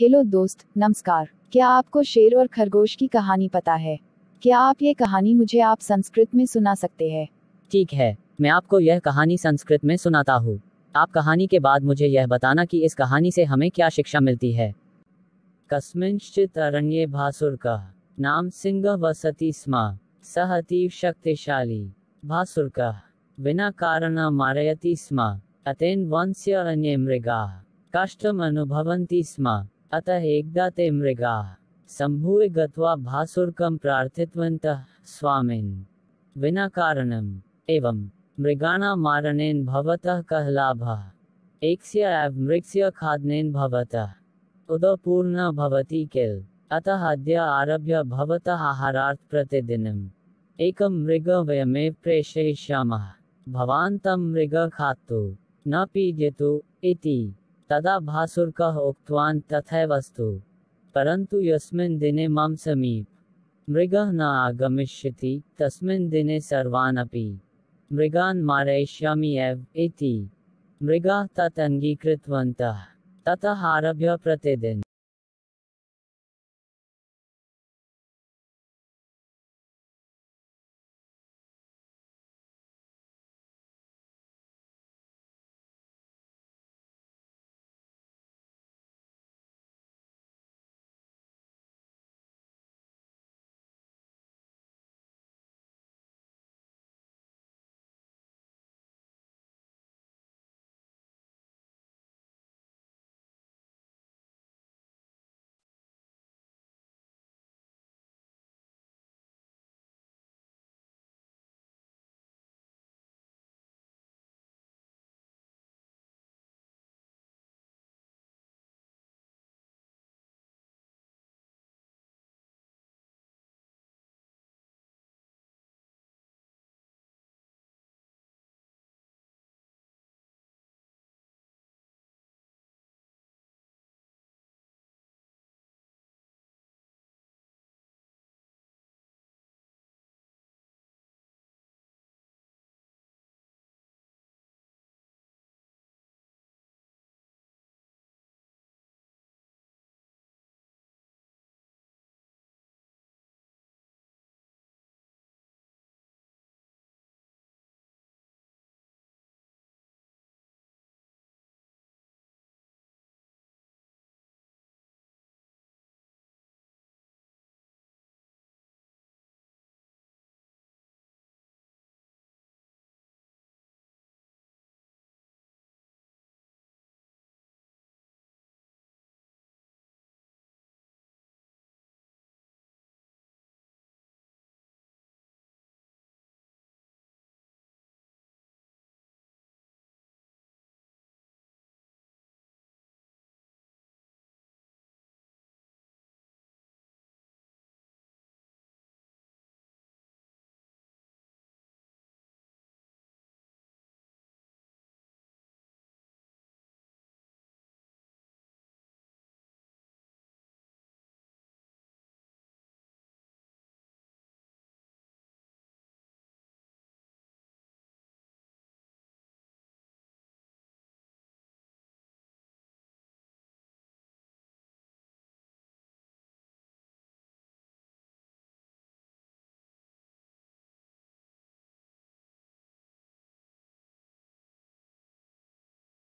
Hello दोस्त, नमस्कार। क्या आपको शेर और खरगोश की कहानी पता है? क्या आप ये कहानी मुझे आप संस्कृत में सुना सकते हैं? ठीक है, मैं आपको यह कहानी संस्कृत में सुनाता हूँ। आप कहानी के बाद मुझे यह बताना कि इस कहानी से हमें क्या शिक्षा मिलती है। कस्मिंश्चित भासुर का नाम सिंह वसति स्म, सः अतीव शक्तिशाली। भासुरकः, बिना कारण मारयति स्म, अतेन वंस्य अन्ये मृगा कष्टम् अनुभवंती स्म। अतः एकदा ते मृगाः। सम्भुवे गत्वा भासुरकं प्रार्थितवन्तः स्वामिन्। विना कारणम्। एवं। मृगाणां मारणेन भवतः कः लाभः? एकस्य एव मृगस्य खादनेन भवतः। उदपूर्ण भवति किल? अतः अद्य आरभ्य भवतः आहारार्थ प्रतिदिनम्। एकं मृग वयमेव प्रेषयिष्यामः। भवान् तं मृग खादतु न पीड्यतु इति। तदा भासुरकः उक्तवान् तथैवस्तु परन्तु यस्मिन् दिने मम समीप मृग न आगमिष्यति, तस्मिन् दिने सर्वान अपि मृगान् मारयिष्यामि एव इति मृगाः तत् अङ्गीकृतवन्तः। ततः आरभ्य प्रतिदिन